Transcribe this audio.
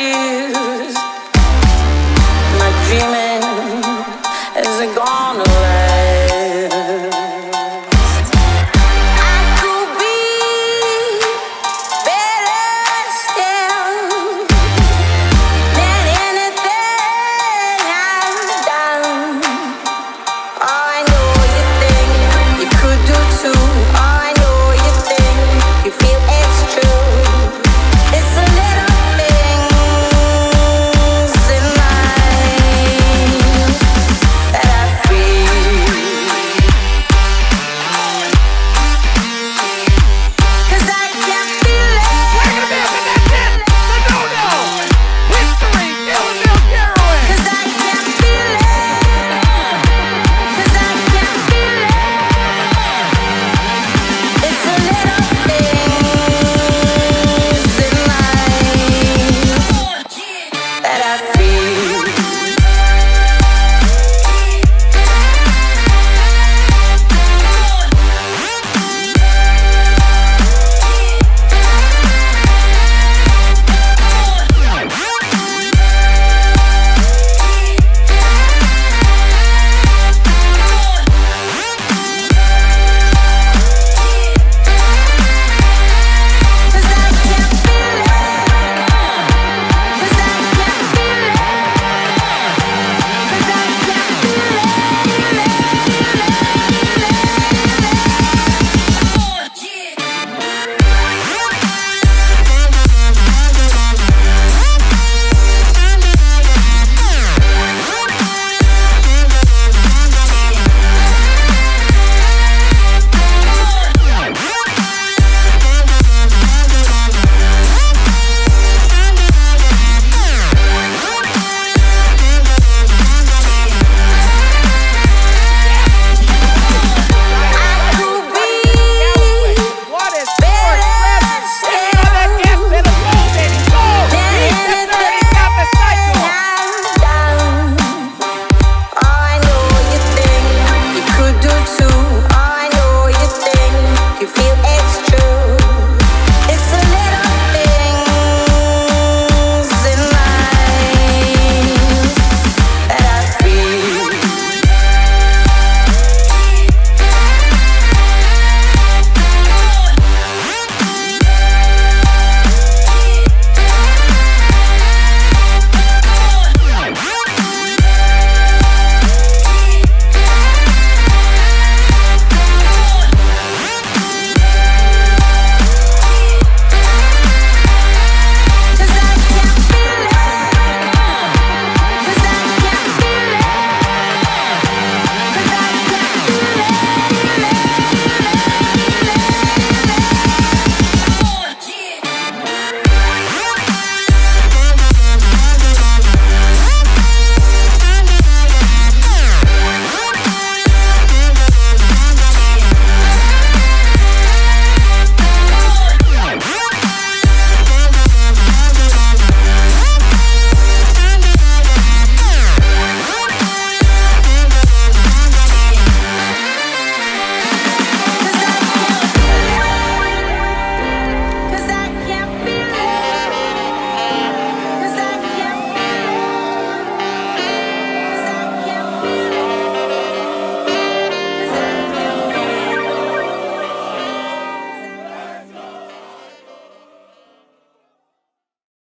you.